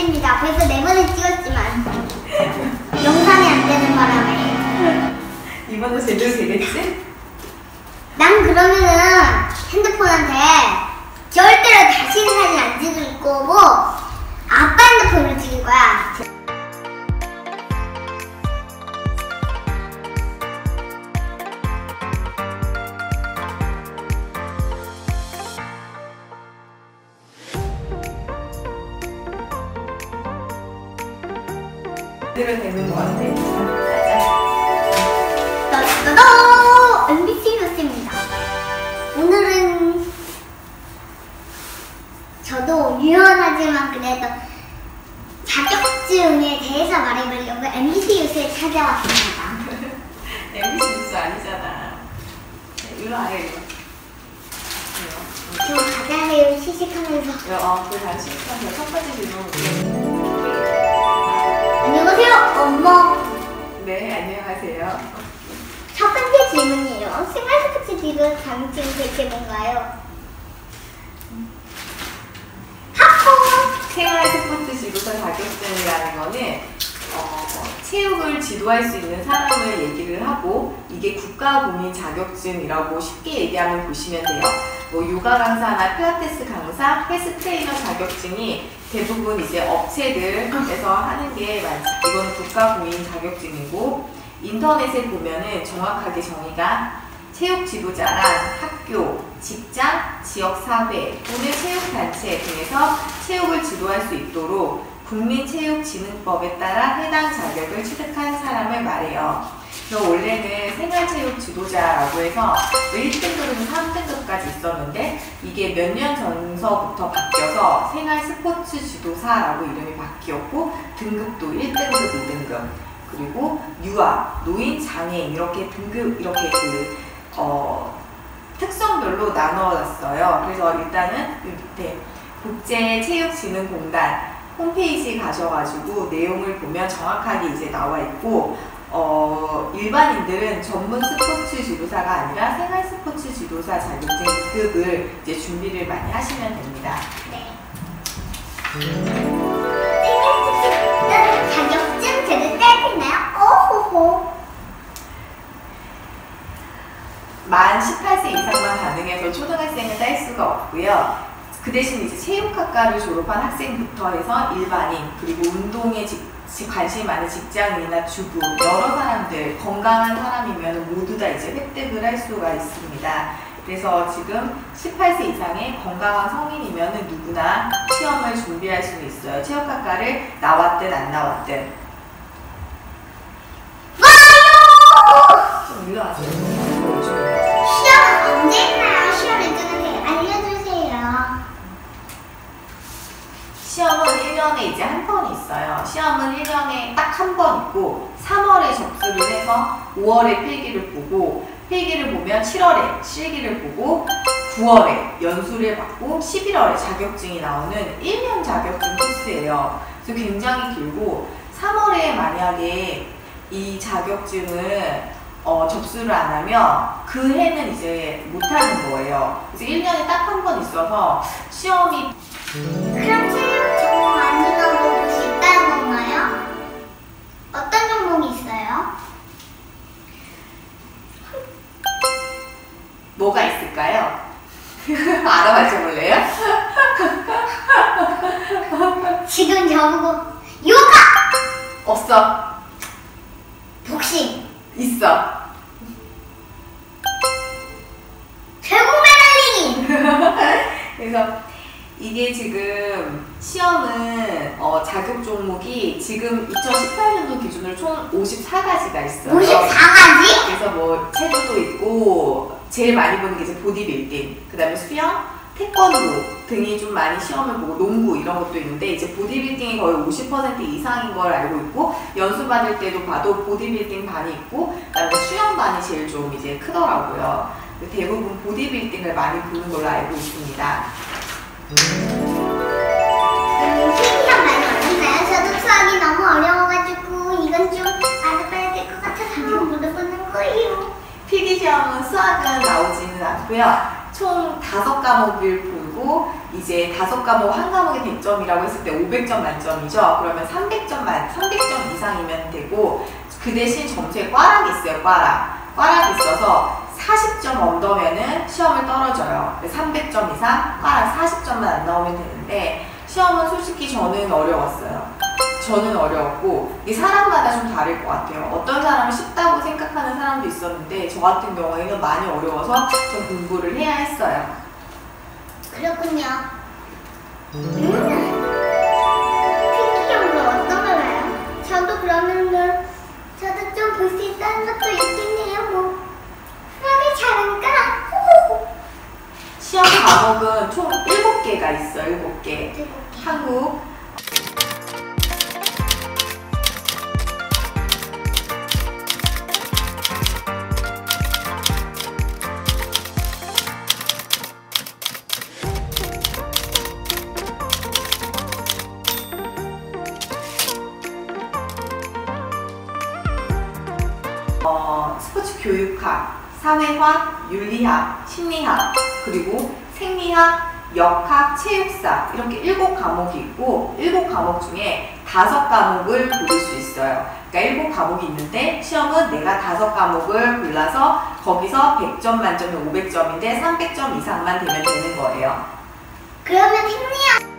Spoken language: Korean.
했습니다. 벌써 네 번을 찍었지만 영상이 안 되는 바람에 이번에 제대로 되겠지? 난 그러면은 핸드폰한테 제대로 되는 것 같아. 가자. 따따따 MBC 뉴스입니다. 오늘은 저도 유연하지만 그래도 자격증에 대해서 말해보려고 MBC 뉴스에 찾아왔습니다. MBC 뉴스 아니잖아. 네, 일로 와, 일로. 저 가자해요 시식하면서. 어, 그 다시 첫 번째 질문. 안녕하세요 엄마 네, 안녕하세요. 첫 번째 질문이에요 생활 스포츠 지도 자격증 대체 뭔가요? 하포 생활 스포츠 지도사 자격증이라는 거는 어, 체육을 지도할 수 있는 사람을 얘기를 하고 이게 국가공인 자격증이라고 쉽게 얘기하면 보시면 돼요. 뭐 요가 강사나 필라테스 강사, 헬스 트레이너 자격증이 대부분 이제 업체들에서 하는 게 많지. 이거는 국가공인 자격증이고 인터넷에 보면은 정확하게 정의가 체육 지도자란 학교, 직장, 지역사회 또는 체육단체 등에서 체육을 지도할 수 있도록 국민체육진흥법에 따라 해당 자격을 취득한 사람을 말해요. 그래서 원래는 생활체육 지도자라고 해서 1등급에서 3등급까지 있었는데 이게 몇 년 전서부터 바뀌어서 생활 스포츠 지도사라고 이름이 바뀌었고 등급도 1등급, 2등급 그리고 유아, 노인, 장애인 이렇게 등급 이렇게 그 어, 특성별로 나눠놨어요. 그래서 일단은 이 밑에 국제체육진흥공단 홈페이지 가셔가지고 내용을 보면 정확하게 이제 나와 있고 어, 일반인들은 전문 스포츠 지도사가 아니라 생활 스포츠 지도사 자격증 2급을 이제 준비를 많이 하시면 됩니다. 네. 생활 스포츠 자격증 제대로 따야 되나요? 오호호 만 18세 이상만 가능해서 초등학생은 딸 수가 없고요. 그 대신 이제 체육학과를 졸업한 학생부터 해서 일반인 그리고 운동에 직, 직- 관심이 많은 직장인이나 주부 여러 사람들 건강한 사람이면 모두 다 이제 획득을 할 수가 있습니다. 그래서 지금 18세 이상의 건강한 성인이면 누구나 시험을 준비할 수는 있어요. 체육학과를 나왔든 안 나왔든. 좀 일어나세요. 시험은 언제 있나요? 시험 일정을 알려주세요 시험은 1년에 이제 한 번 있어요. 시험은 1년에 딱 한 번 있고 3월에 접수를 해서 5월에 필기를 보고 필기를 보면 7월에 실기를 보고 9월에 연수를 받고 11월에 자격증이 나오는 1년 자격증 코스예요. 그래서 굉장히 길고 3월에 만약에 이 자격증을 어, 접수를 안 하면 그 해는 이제 못하는 거예요. 그래서 1년에 딱 한 번 있어서 시험이 그럼 체 뭐가 있을까요? 알아봐 줘볼래요? 지금 저보고 요가! 없어. 복싱! 있어. 결국 매달리기! 그래서 이게 지금 시험은 어, 자격 종목이 지금 2018년도 기준으로 총 54가지가 있어요. 54가지? 그래서 뭐 체조도 있고 제일 많이 보는 게 이제 보디빌딩, 그 다음에 수영, 태권도 등이 좀 많이 시험을 보고 농구 이런 것도 있는데 이제 보디빌딩이 거의 50% 이상인 걸 알고 있고 연수 받을 때도 봐도 보디빌딩 반이 있고 그다음에 수영 반이 제일 좀 이제 크더라고요. 대부분 보디빌딩을 많이 보는 걸로 알고 있습니다. 음, 않고요. 총 다섯 과목을 풀고 이제 다섯 과목 한 과목에 100점이라고 했을 때 500점 만점이죠. 그러면 300점 만 300점 이상이면 되고 그 대신 점수에 꽈락이 있어요. 꽈락. 꽈락이 있어서 40점 언더면은 시험을 떨어져요. 300점 이상 꽈락 40점만 안 나오면 되는데 시험은 솔직히 저는 어려웠어요. 저는 어려웠고 이게 사람마다 좀 다를 것 같아요. 어떤 사람은 쉽다고 생각하는 사람도 있었는데 저 같은 경우에는 많이 어려워서 좀 공부를 해야 했어요. 그렇군요. 음. 핑키 형도 어떤 걸 봐요? 저도 그러면은 저도 좀 볼 수 있다는 것도 있겠네요. 뭐 수학이 잘한가? 호호. 시험 과목은 총 7개가 있어요. 7개. 들고 한국, 어, 스포츠 교육학, 사회학, 윤리학, 심리학, 그리고 생리학, 역학, 체육사 이렇게 일곱 과목이 있고 일곱 과목 중에 다섯 과목을 고를 수 있어요. 그러니까 일곱 과목이 있는데 시험은 내가 다섯 과목을 골라서 거기서 100점 만점에 500점인데 300점 이상만 되면 되는 거예요. 그러면 생리학